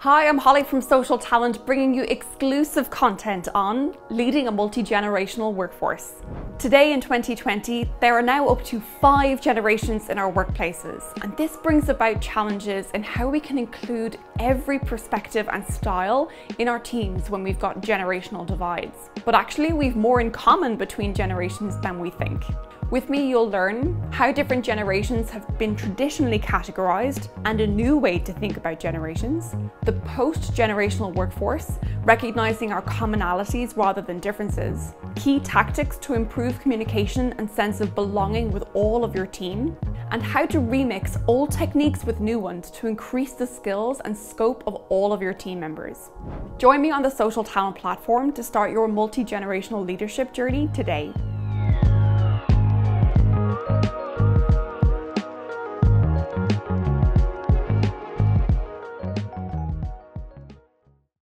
Hi, I'm Holly from Social Talent, bringing you exclusive content on leading a multi generational workforce. Today in 2020, there are now up to five generations in our workplaces, and this brings about challenges in how we can include every perspective and style in our teams when we've got generational divides. But actually, we've more in common between generations than we think. With me, you'll learn how different generations have been traditionally categorized and a new way to think about generations, the post generational workforce, recognizing our commonalities rather than differences, key tactics to improve communication and sense of belonging with all of your team, and how to remix old techniques with new ones to increase the skills and scope of all of your team members. Join me on the Social Talent platform to start your multi generational leadership journey today.